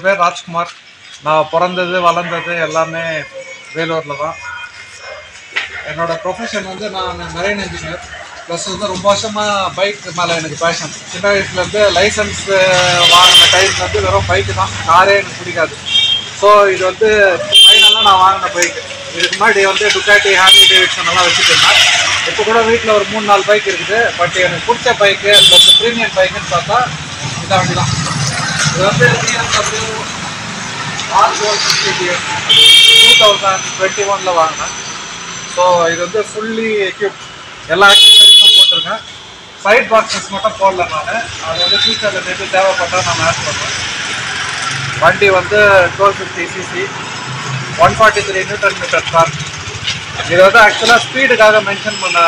என்னோடய பேர் ராஜ்குமார். நான் பிறந்தது வளர்ந்தது எல்லாமே வேலூரில் தான். என்னோடய ப்ரொஃபஷன் வந்து நான் மெரைன் இன்ஜினியர் ப்ளஸ் வந்து ரொம்ப வருஷமாக பைக் மேலே எனக்கு பேஷன் சின்ன வயசுலேருந்து லைசன்ஸ் வாங்கின டைம் வந்து வெறும் பைக்கு தான். காரே எனக்கு பிடிக்காது. ஸோ இது வந்து ஃபைனலாக நான் வாங்கின பைக் இதுக்கு முன்னாடி வந்து டுக்காட்டி ஹார்லி டேவிட்ஸன் எல்லாம் வச்சுட்டு இருந்தேன். இப்போ கூட வீட்டில் ஒரு மூணு நாலு பைக் இருக்குது. பட் எனக்கு பிடிச்ச பைக்கு ப்ளஸ் ப்ரீமியம் பைக்குன்னு பார்த்தா இந்த வண்டி தான் இது வந்து BMW R four fifty two thousand twenty ஒனில் வாங்கினேன். ஸோ இது வந்து ஃபுல்லி எக்யூப் எல்லா ஆக்சசரிஸும் போட்டிருக்கேன். சைட் பாக்ஸஸ் மட்டும் போடல நான். அது வந்து ஃபியூச்சரில் நேற்று தேவைப்பட்டால் நான் ஆட் பண்ணுவேன். வண்டி வந்து twelve fifty cc one forty three newton metre car இது வந்து ஆக்சுவலாக ஸ்பீடுக்காக மென்ஷன் பண்ண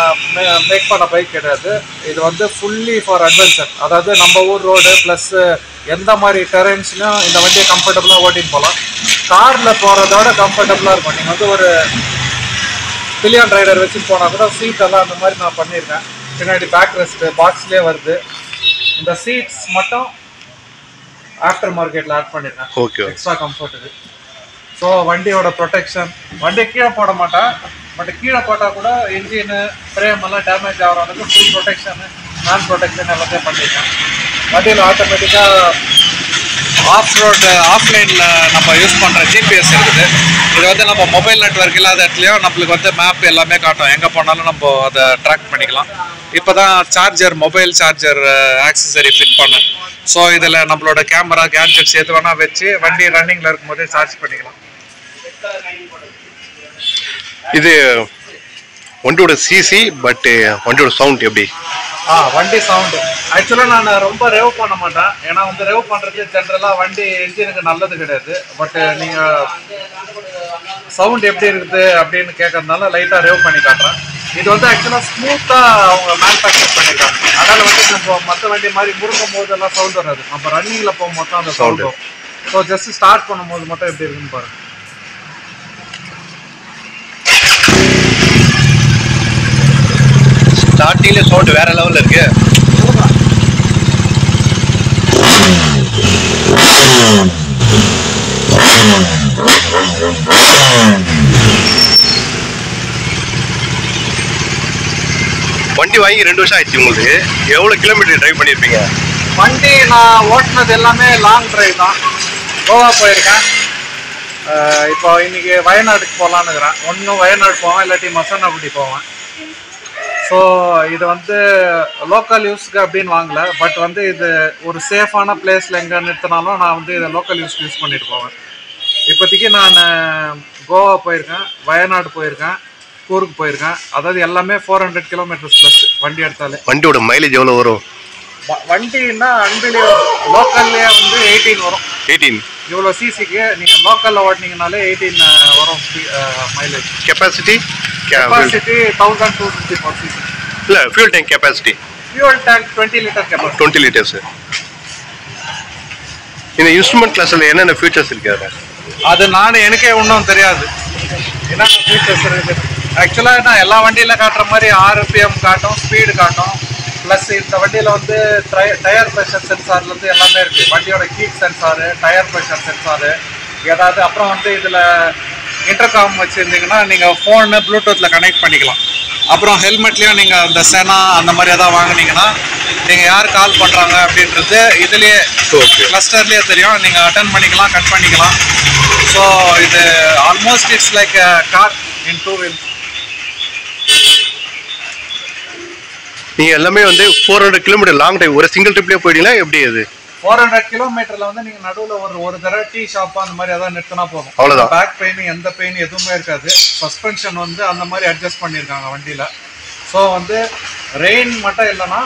மேக் பண்ண பைக் கிடையாது. இது வந்து ஃபுல்லி ஃபார் அட்வென்ச்சர் அதாவது நம்ம ஊர் ரோடு ப்ளஸ்ஸு எந்த மாதிரி டெரென்ஸ்லையும் இந்த வண்டியை கம்ஃபர்டபுளாக ஓட்டின்னு போகலாம். காரில் போகிறதோட கம்ஃபர்டபுளாக இருக்கும். நீங்கள் வந்து ஒரு பில்லியன் ரைடர் வச்சு போனால் கூட சீட் எல்லாம் அந்த மாதிரி நான் பண்ணியிருக்கேன். பின்னாடி பேக் ரெஸ்ட்டு பாக்ஸ்லேயே வருது. இந்த சீட்ஸ் மட்டும் ஆஃப்டர் மார்க்கெட்டில் ஆட் பண்ணியிருக்கேன் ஓகே எக்ஸ்ட்ரா கம்ஃபர்ட்டுக்கு ஸோ வண்டியோட ப்ரொடெக்ஷன் வண்டி கீழே போட மாட்டேன். பட் கீழே போட்டால் கூட இன்ஜினு ஃப்ரேம் எல்லாம் டேமேஜ் ஆகிற அளவுக்கு ஃபுல் ப்ரொடெக்ஷனு ஹேண்ட் ப்ரொடெக்ஷன் எல்லாத்தையும் பண்ணியிருக்கேன். வண்டியில் ஆட்டோமேட்டிக்காக ஆஃப் ரோடு ஆஃப்லைனில் நம்ம யூஸ் பண்ணுற ஜிபிஎஸ் இருக்குது. இது வந்து நம்ம மொபைல் நெட்ஒர்க் இல்லாத இடத்துலையும் நம்மளுக்கு வந்து மேப் எல்லாமே காட்டும். எங்கே போனாலும் நம்ம அதை ட்ராக் பண்ணிக்கலாம். இப்போ தான் charger mobile charger accessory fit பண்ணேன் ஸோ இதில் நம்மளோட கேமரா கேட்ஜெட்ஸ் எது வேணால் வச்சு வண்டி ரன்னிங்கில் இருக்கும்போதே சார்ஜ் பண்ணிக்கலாம். இது வண்டியோட சிசி பட்டு uh, வண்டியோட சவுண்ட் எப்படி? ஆ வண்டி சவுண்டு ஆக்சுவலாக நான் ரொம்ப ரெவ் பண்ண மாட்டேன். ஏன்னா வந்து ரெவ் பண்ணுறது ஜென்ரலாக வண்டி என்ஜினுக்கு நல்லது கிடையாது. பட் நீங்கள் சவுண்ட் எப்படி இருக்குது அப்படின்னு கேட்கறதுனால லைட்டாக ரெவ் பண்ணி காட்டுறேன். இது வந்து ஆக்சுவலாக ஸ்மூத்தாக அவங்க மேனுஃபேக்சர் பண்ணியிருக்காங்க அதனால் வந்து நம்ம மற்ற வண்டி மாதிரி முறுக்கும் போது எல்லாம் சவுண்ட் வராது. நம்ம ரன்னிங்கில் போகும்போது தான் அந்த சவுண்ட் ஸோ ஜஸ்ட் ஸ்டார்ட் பண்ணும்போது மட்டும் எப்படி இருக்குன்னு பாருங்க. ஸ்டார்டிங்ல சவுண்ட் வேற லெவல்ல இருக்கு. வண்டி வாங்கி ரெண்டு வருஷம் ஆயிடுச்சு உங்களுக்கு. எவ்வளவு கிலோமீட்டர் டிரைவ் பண்ணிருப்பீங்க? வண்டி நான் ஓட்டினது எல்லாமே லாங் டிரைவ் தான். கோவா போயிருக்கேன். இப்போ இன்னைக்கு வயநாடுக்கு போகலான்னு இருக்கிறேன். ஒன்றும் வயநாடு போவேன் இல்லாட்டி மசனகுடி போவேன். ஸோ இது வந்து லோக்கல் யூஸ்க்கு அப்படின்னு வாங்கல. பட் வந்து இது ஒரு சேஃபான பிளேஸில் எங்கே நிறுத்தினாலும் நான் வந்து இதை லோக்கல் யூஸ்க்கு யூஸ் பண்ணிட்டு போவேன். இப்போதைக்கு நான் கோவா போயிருக்கேன் வயநாடு போயிருக்கேன் கூருக்கு போயிருக்கேன். அதாவது எல்லாமே ஃபோர் ஹண்ட்ரட் கிலோமீட்டர்ஸ் ப்ளஸ் வண்டி எடுத்தாலே. வண்டியோட மைலேஜ் எவ்வளவு வரும்? வண்டின்னா அன்பிலியோ லோக்கல்லே வந்து எயிட்டீன் வரும். எயிட்டீன் இவ்வளோ சிசிக்கு நீங்கள் லோக்கலில் ஓட்டினீங்கனாலே எயிட்டீன் வரும் mileage capacity two fifty four cc இல்ல fuel tank capacity fuel tank twenty litre capacity twenty litres இந்த இன்ஸ்ட்ருமெண்ட் கிளாஸ்ல என்னென்ன ஃபீச்சர்ஸ் இருக்கு அதில்? அது நான் எனக்கே ஒன்றும் தெரியாது. என்ன ஃபீச்சர்ஸ் இருக்குது ஆக்சுவலாக நான் எல்லா வண்டியில் காட்டுற மாதிரி ஆர்பிஎம் காட்டும் ஸ்பீடு காட்டும். ப்ளஸ் இந்த வண்டியில் வந்து டயர் ப்ரெஷர் சென்சார்லேருந்து எல்லாமே இருக்குது வண்டியோட geek sensor tyre pressure sensor ஏதாவது அப்புறம் வந்து இதில் இன்டர்காம் வச்சுருந்தீங்கன்னா நீங்கள் ஃபோனு ப்ளூடூத்தில் கனெக்ட் பண்ணிக்கலாம். அப்புறம் ஹெல்மெட்லேயும் நீங்கள் அந்த செனா அந்த மாதிரி எதாவது வாங்குனீங்கன்னா நீங்கள் யார் கால் பண்ணுறாங்க அப்படின்றது இதுலேயே கிளஸ்டர்லேயே தெரியும். நீங்கள் அட்டன் பண்ணிக்கலாம் கட் பண்ணிக்கலாம். ஸோ இது almost it's like car in two wheel நீங்க எல்லாமே வந்து four hundred kilometre long time ஒரு சிங்கிள் ட்ரிப்லேயே போயிட்டீங்களா எப்படி அது? ஃபோர் ஹண்ட்ரட் கிலோமீட்டரில் வந்து நீங்கள் நடுவில் ஒரு ஒரு தடவை டீ ஷாப் அந்த மாதிரி ஏதாவது நிறுத்தினா போதும். அவ்வளவுதான். பேக் பெயின் எந்த பெயின் எதுவுமே இருக்காது. சஸ்பென்ஷன் வந்து அந்த மாதிரி அட்ஜஸ்ட் பண்ணியிருக்காங்க வண்டியில். ஸோ வந்து ரெயின் மட்டும் இல்லைன்னா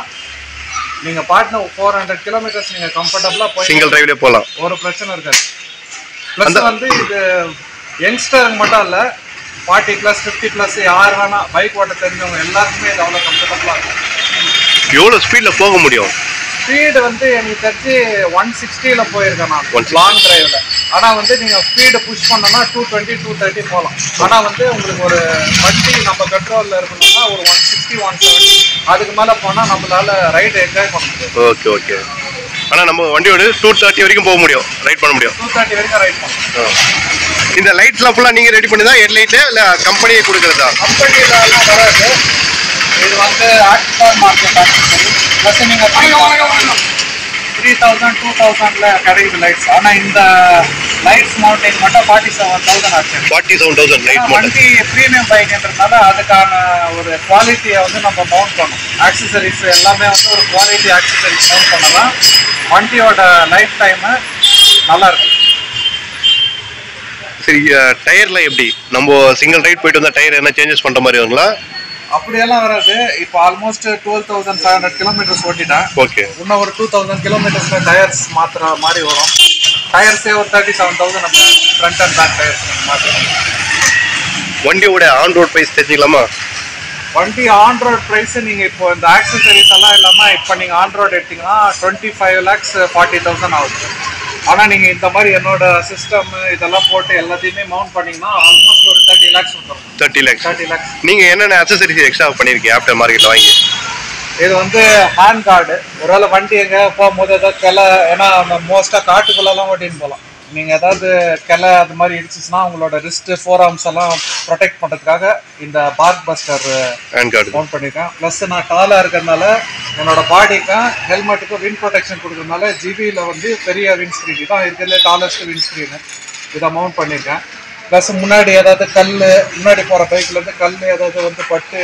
நீங்கள் பாட்ன ஃபோர் ஹண்ட்ரட் கிலோமீட்டர்ஸ் நீங்கள் கம்ஃபர்டபுளாக போய் சிங்கிள் டிரைவ்லேயே போகலாம். ஒரு பிரச்சனை இருக்காது. ப்ளஸ் வந்து இது யங்ஸ்டருக்கு மட்டும் இல்லை ஃபார்ட்டி ப்ளஸ் ஃபிஃப்டி ப்ளஸ் யார் வேணா பைக் ஓட்ட தெரிஞ்சவங்க எல்லாருக்குமே இது அவ்வளோ கம்ஃபர்டபுளாக இருக்கும். எவ்வளோ ஸ்பீடில் போக முடியும்? ஸ்பீடு வந்து எனக்கு தெரிஞ்சு ஒன் சிக்ஸ்டியில் போயிருக்கேன் நான். 160. லாங் டிரைவில் ஆனால் வந்து நீங்கள் ஸ்பீடு புஷ் பண்ணோன்னா டூ டுவெண்ட்டி டூ தேர்ட்டி போகலாம் ஆனால் வந்து உங்களுக்கு ஒரு வண்டி நம்ம கண்ட்ரோலில் இருக்கணும்னா ஒரு ஒன் சிக்ஸ்டி ஒன் செவன்ட்டி அதுக்கு மேலே போனால் நம்மளால ரைடு என்ஜாய் பண்ண முடியாது. ஓகே ஓகே ஆனா நம்ம வண்டியோட டூ தேர்ட்டி வரைக்கும் போக முடியும். ரைட் பண்ண முடியும். டூ தேர்ட்டி வரைக்கும் ரைட் பண்ணலாம். இந்த லைட்ஸ்லாம் ஃபுல்லா நீங்க ரெடி பண்ணி தான் ஹெட்லைட்டு இல்ல கம்பெனியே கொடுக்குறதா? கம்பெனிலலாம் வராது. இது வந்து ஆக்சிடென்ட் மார்க்கெட் ஆக்சரி ப்ளஸ் நீங்கள் த்ரீ தௌசண்ட் டூ தௌசண்ட்ல கிடைக்குது லைட்ஸ் ஆனா இந்த லைட்ஸ் மவுண்டிங் மட்டும் ஃபார்ட்டி செவன் தௌசண்ட் ஆச்சு ஃபார்ட்டி செவன் தௌசண்ட் லைட் வண்டி ப்ரீமியம் பைக்ன்றதுனால அதுக்கான ஒரு குவாலிட்டியை வந்து நம்ம மவுண்ட் பண்ணணும். ஆக்சசரிஸ் எல்லாமே வந்து ஒரு குவாலிட்டி ஆக்சசரிஸ் மவுண்ட் பண்ணலாம். வண்டியோட லைஃப் டைமு நல்லா இருக்கும். சரி டயர்ல எப்படி? நம்ம சிங்கிள் ரைட் போயிட்டு வந்தா டயர் என்ன சேஞ்சஸ் பண்ற மாதிரி வருங்களா? அப்படியெல்லாம் வராது. இப்போ almost twelve thousand five hundred kilometres ஓட்டிட்டேன். Okay இன்னும் ஒரு டூ தௌசண்ட் கிலோமீட்டர்ஸ்ல டயர்ஸ் மாத்துற மாதிரி வரும். டயர்ஸே ஒரு தேர்ட்டி செவன் தௌசண்ட் நம்ம ஃப்ரண்ட் அண்ட் பேக் டயர்ஸ் மாற்றணும் வண்டியோட ஆன் ரோட் பிரைஸ் தெரிஞ்சுக்கலாமா? வண்டி ஆன் ரோட் ப்ரைஸ் நீங்க இப்போ இந்த ஆக்சசரிஸ் எல்லாம் இல்லாம இப்போ நீங்க ஆன் ரோட் எடுத்தீங்கன்னா twenty five lakhs forty thousand ஆகுது. ஆனா நீங்க இந்த மாதிரி என்னோட சிஸ்டம் இதெல்லாம் போட்டு எல்லாத்தையுமே மவுண்ட் பண்ணீங்கன்னா ஆல்மோஸ்ட் ஒரு தேர்ட்டி லேக்ஸ் வந்துடும் தேர்ட்டி லேக்ஸ் தேர்ட்டி லேக்ஸ் நீங்க என்னென்ன அக்சசரிஸ் எக்ஸ்ட்ரா பண்ணிருக்கீங்க ஆஃப்டர் மார்க்கெட்ல வாங்கி? இது வந்து ஹேண்ட் கார்டு ஒருவேளை வண்டி எங்க போகும்போது ஏதாவது கிளை ஏன்னா மோஸ்டா காட்டுக்குள்ளெல்லாம் ஓட்டின்னு போகலாம். நீங்க ஏதாவது கிளை அது மாதிரி இடிச்சிச்சுன்னா உங்களோட ரிஸ்ட் ஃபோர் ஆர்ம்ஸ் எல்லாம் ப்ரொடெக்ட் பண்றதுக்காக இந்த bark buster hand guard mount பண்ணியிருக்கேன் ப்ளஸ் நான் டாலாக இருக்கிறதுனால என்னோட பாடிக்கும் ஹெல்மெட்டுக்கும் வின் ப்ரொடெக்ஷன் கொடுக்கறதுனால ஜிபியில் வந்து பெரிய வின் ஸ்க்ரீன் இதான் இருக்கிறதுல டாலஸ்ட் வின் ஸ்க்ரீனு இதை மவுண்ட் பண்ணியிருக்கேன் ப்ளஸ் முன்னாடி ஏதாவது கல் முன்னாடி போகிற பைக்லேருந்து கல் ஏதாவது வந்து பட்டு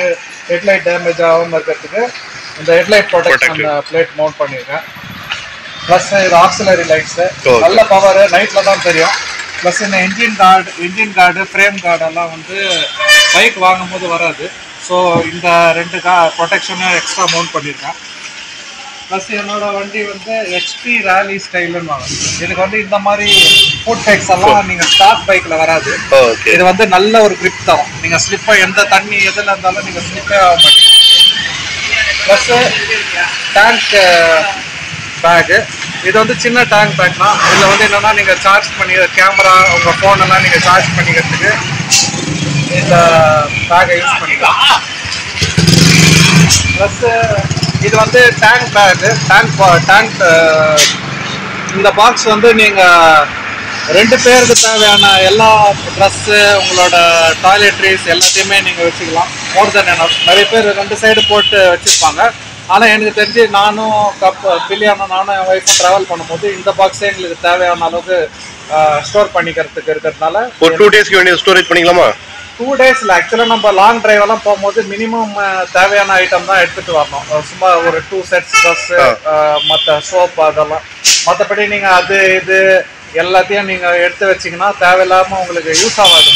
ஹெட்லைட் டேமேஜ் ஆகாமல் இருக்கிறதுக்கு இந்த ஹெட்லைட் ப்ரொடெக்ஷன் பிளேட் மவுண்ட் பண்ணியிருக்கேன் ப்ளஸ் இது ஆக்சிலரி லைட்ஸு. நல்ல பவர் நைட்டில் தான் தெரியும். ப்ளஸ் இந்த engine guard engine guard frame கார்டெல்லாம் வந்து பைக் வாங்கும்போது வராது. ஸோ இந்த ரெண்டு கா ப்ரொடெக்ஷனும் எக்ஸ்ட்ரா மவுண்ட் பண்ணியிருக்கேன் ப்ளஸ் என்னோட வண்டி வந்து ஹெச்பி ரேலி ஸ்டைலுன்னு வாங்க இதுக்கு வந்து இந்த மாதிரி ஃபுட் பேக்ஸ் எல்லாம் நீங்கள் ஸ்டாக் பைக்கில் வராது. ஓகே இது வந்து நல்ல ஒரு grip தரும் நீங்கள் ஸ்லிப்பை எந்த தண்ணி எதில் இருந்தாலும் நீங்கள் ஸ்லிப்பே ஆக மாட்டீங்க. ப்ளஸ் டேங்க் பேக்கு இது வந்து சின்ன டேங்க் பேக் தான். இதில் வந்து என்னென்னா நீங்கள் சார்ஜ் பண்ணி கேமரா உங்கள் ஃபோன் எல்லாம் நீங்கள் சார்ஜ் பண்ணிக்கிறதுக்கு இந்த பேக்கை யூஸ் பண்ணிக்கலாம். ப்ளஸ் இது வந்து டேங்க் பேக்கு டேங்க் டேங்க் இந்த பாக்ஸ் வந்து நீங்கள் ரெண்டு பேருக்கு தேவையான எல்லா ட்ரெஸ்ஸு உங்களோட டாய்லெட்ரிஸ் எல்லாத்தையுமே நீங்கள் வச்சுக்கலாம். மோர் தென் என்ன நிறைய பேர் ரெண்டு சைடு போட்டு வச்சுருப்பாங்க. ஆனால் எனக்கு தெரிஞ்சு நானும் கப் பில்லியானும் நானும் என் ஒய்ஃபும் ட்ராவல் பண்ணும்போது இந்த பாக்ஸே எங்களுக்கு தேவையான அளவுக்கு ஸ்டோர் பண்ணிக்கிறதுக்கு இருக்கிறதுனால ஒரு டூ டேஸ்க்கு வேண்டிய ஸ்டோரேஜ் பண்ணிக்கலாமா? டூ டேஸில் ஆக்சுவலாக நம்ம லாங் டிரைவ் எல்லாம் போகும்போது மினிமம் தேவையான ஐட்டம் தான் எடுத்துட்டு வரணும். சும்மா ஒரு டூ செட்ஸ் ட்ரெஸ்ஸு மற்ற சோப் அதெல்லாம். மற்றபடி நீங்கள் அது இது எல்லாத்தையும் நீங்கள் எடுத்து வச்சீங்கன்னா தேவையில்லாமல் உங்களுக்கு யூஸ் ஆகாது.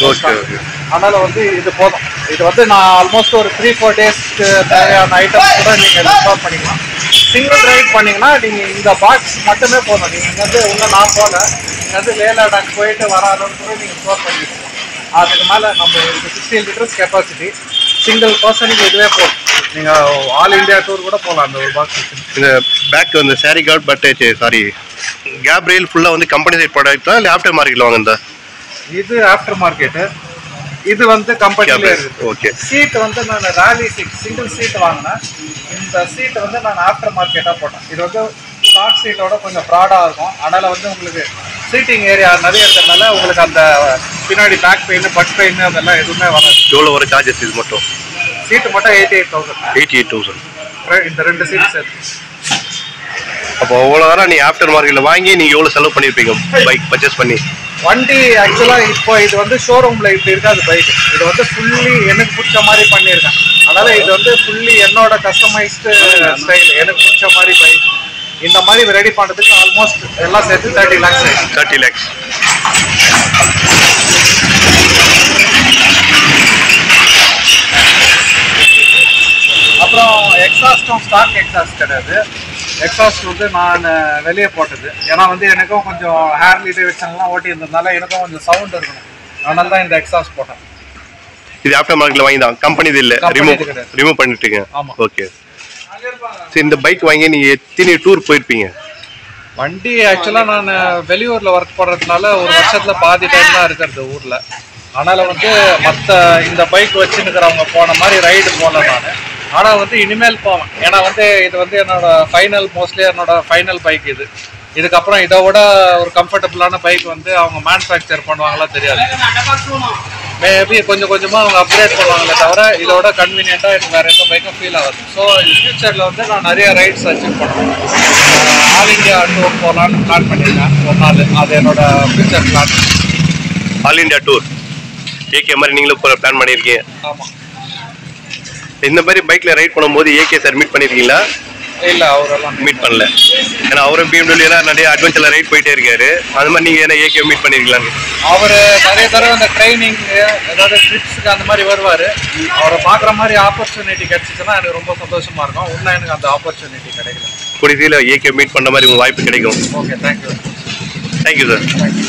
அதனால வந்து இது போதும். இது வந்து நான் ஆல்மோஸ்ட் ஒரு த்ரீ ஃபோர் டேஸ்க்கு தேவையான ஐட்டம்ஸ் கூட நீங்கள் ஸ்டோர் பண்ணிக்கலாம். சிங்கிள் ரைட் பண்ணீங்கன்னா நீங்கள் இந்த பாக்ஸ் மட்டுமே போதும். நீங்கள் இங்கேருந்து இன்னும் நான் போகல. இங்கேருந்து லே லடாக் போயிட்டு வர அளவுக்கு கூட நீங்கள் ஸ்டோர் பண்ணிக்கலாம். அதுக்கு மேலே நம்ம இது சிக்ஸ்டீன் லிட்டர்ஸ் கெப்பாசிட்டி சிங்கிள் பர்சனுக்கு இதுவே போதும். நீங்கள் ஆல் இந்தியா டூர் கூட போகலாம் அந்த ஒரு பாக்ஸ் இந்த பேக் வந்து sari guard but sari cap ரயில் ஃபுல்லா வந்து கம்பெனி சைட் ப்ராடக்ட்டா இல்ல ஆஃப்டர் மார்க்கெட்ல வாங்குறதா இது ஆஃப்டர் மார்க்கெட்டு இது வந்து கம்பெனிலே இருக்குது. ஓகே சீட் வந்து நான் ராலி சீட் சிங்கிள் சீட் வாங்கினேன். இந்த சீட் வந்து நான் ஆஃப்டர் மார்க்கெட்டாக போட்டேன். இது வந்து ஸ்டாக் சீட்டோட கொஞ்சம் ப்ராடாக இருக்கும். அதனால் வந்து உங்களுக்கு சீட்டிங் ஏரியா நிறைய இருக்கிறதுனால உங்களுக்கு அந்த பின்னாடி பேக் பெயின் பட் பெயின் அதெல்லாம் எதுவுமே வராது. எவ்வளோ வர சார்ஜஸ் இது மட்டும்? சீட்டு மட்டும் eighty eight thousand eighty eight thousand இந்த ரெண்டு சீட் சேர்த்து. அப்போ அவ்வளோ நேரம் நீ ஆஃப்டர் மார்க்கெட்ல வாங்கி நீங்க எவ்வளோ செலவு பண்ணியிருப்பீங்க பைக் பர்ச்சேஸ் பண்ணி. வண்டி ஆக்சுவலாக இப்போ இது வந்து ஷோரூமில் இப்படி இருக்காது பைக் இது வந்து ஃபுல்லி எனக்கு பிடிச்ச மாதிரி பண்ணியிருக்கேன். அதனால் இது வந்து ஃபுல்லி என்னோட கஸ்டமைஸ்டு ஸ்டைல் எனக்கு பிடிச்ச மாதிரி பைக் இந்த மாதிரி ரெடி பண்ணுறதுக்கு ஆல்மோஸ்ட் எல்லாம் சேர்த்து தேர்ட்டி லேக்ஸ் தேர்ட்டி லேக்ஸ் அப்புறம் எக்ஸாஸ்டும் ஸ்டாக் எக்ஸாஸ்ட் கிடையாது. எக்ஸாஸ்ட் வந்து நான் வெளியே போட்டது. ஏன்னா வந்து எனக்கும் கொஞ்சம் ஹேர்லி டேவிட்சன்லாம் ஓட்டி இருந்ததுனால எனக்கும் கொஞ்சம் சவுண்ட் இருக்கணும். அதனால தான் இந்த எக்ஸாஸ்ட் போட்டேன். இது ஆஃப்டர் மார்க்கெட்ல வாங்கி தான் கம்பெனி இது இல்லை ரிமூவ். ரிமூவ் பண்ணிட்டீங்க. ஓகே சரி இந்த பைக் வாங்கி நீங்க எத்தனை டூர் போயிருப்பீங்க? வண்டி ஆக்சுவலாக நான் வெளியூரில் ஒர்க் பண்ணுறதுனால ஒரு வருஷத்தில் பாதி டைம் தான் இருக்கிறது ஊரில். அதனால் வந்து மற்ற இந்த பைக் வச்சுன்னுக்கிறவங்க போன மாதிரி ரைடு போகல நான். ஆனால் வந்து இனிமேல் போவேன். ஏன்னா வந்து இது வந்து என்னோட ஃபைனல் மோஸ்ட்லி என்னோட ஃபைனல் பைக் இது. இதுக்கப்புறம் இதை விட ஒரு கம்ஃபர்டபுளான பைக் வந்து அவங்க மேனுஃபேக்சர் பண்ணுவாங்களா தெரியாது. மேபி கொஞ்சம் கொஞ்சமாக அவங்க அப்கிரேட் பண்ணுவாங்களே தவிர இதோட கன்வீனியண்ட்டாக எனக்கு வேறு எந்த பைக்கும் ஃபீல் ஆகுது. ஸோ ஃபியூச்சரில் வந்து நான் நிறைய ரைட்ஸ் அச்சீவ் பண்ணுவேன் ஆல் இந்தியா டூர் போகலான்னு பிளான் பண்ணியிருக்கேன். ஒரு நாள். அது என்னோட future plan all India tour AK மாதிரி நீங்களும் பிளான் பண்ணியிருக்கீங்க. ஆமாம் இந்த மாதிரி பைக்கில் ரைட் பண்ணும்போது ஏகே சார் மீட் பண்ணியிருக்கீங்களா இல்லை அவரெல்லாம் மீட் பண்ணல. ஏன்னா அவரும் பிஎம்டபிள்யூல நிறைய அட்வென்ச்சர்ல ரைட் போயிட்டே இருக்காரு. அது மாதிரி நீங்க என்ன ஏகே மீட் பண்ணிருக்கலாங்க அவர் நிறைய தடவை இந்த ட்ரைனிங் ஏதாவது ட்ரிப்ஸுக்கு அந்த மாதிரி வருவார். அவரை பார்க்குற மாதிரி ஆப்பர்ச்சுனிட்டி கிடைச்சிச்சுன்னா எனக்கு ரொம்ப சந்தோஷமா இருக்கும். இன்னும் எனக்கு அந்த ஆப்பர்ச்சுனிட்டி கிடைக்கல. கூடிய ஏகே மீட் பண்ண மாதிரி உங்க வாய்ப்பு கிடைக்கும். Okay thank you thank you sir thank you